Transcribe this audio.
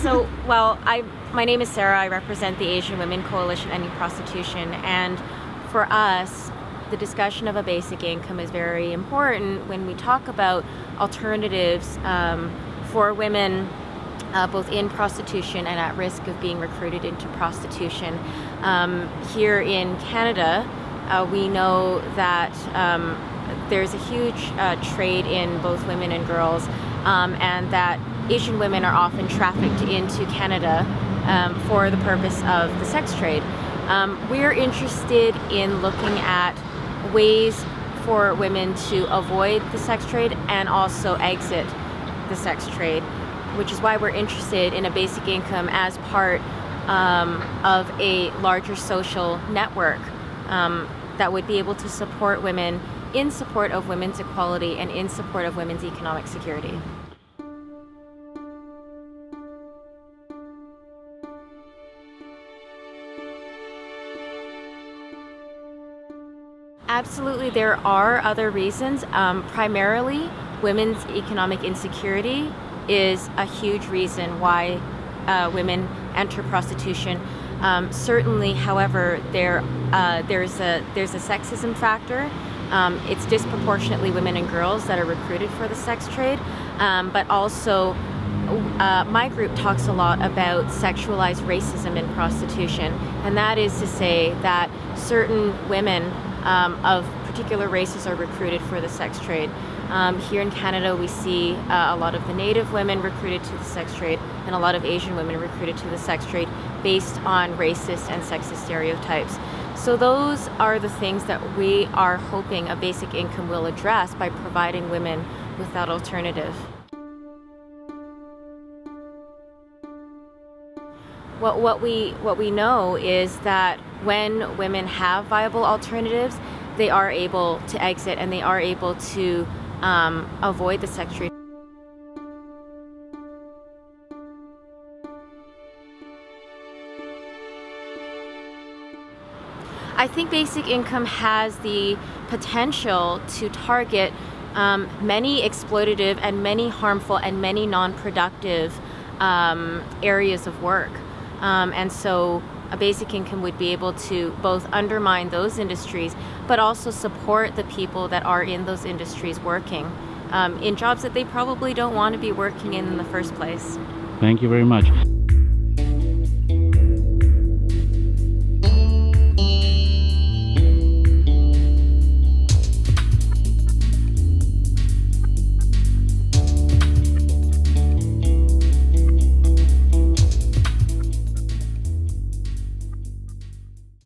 so, well, I my name is Sarah. I represent the Asian Women Coalition Ending Prostitution, and for us, the discussion of a basic income is very important when we talk about alternatives um, for women. Uh, both in prostitution and at risk of being recruited into prostitution. Um, here in Canada, uh, we know that um, there's a huge uh, trade in both women and girls, um, and that Asian women are often trafficked into Canada um, for the purpose of the sex trade. Um, we're interested in looking at ways for women to avoid the sex trade and also exit the sex trade, which is why we're interested in a basic income as part um, of a larger social network um, that would be able to support women in support of women's equality and in support of women's economic security. Absolutely, there are other reasons. Um, primarily, women's economic insecurity is a huge reason why uh, women enter prostitution. Um, certainly, however, there uh, there's a there's a sexism factor. Um, it's disproportionately women and girls that are recruited for the sex trade, um, but also uh, my group talks a lot about sexualized racism in prostitution, and that is to say that certain women um, of particular races are recruited for the sex trade. Um, here in Canada, we see uh, a lot of the Native women recruited to the sex trade and a lot of Asian women recruited to the sex trade based on racist and sexist stereotypes. So, those are the things that we are hoping a basic income will address by providing women with that alternative. What, what, we, what we know is that when women have viable alternatives, they are able to exit and they are able to um, avoid the sex trade. I think basic income has the potential to target um, many exploitative and many harmful and many non-productive um, areas of work. Um, and so a basic income would be able to both undermine those industries, but also support the people that are in those industries working um, in jobs that they probably don't want to be working in in the first place. Thank you very much.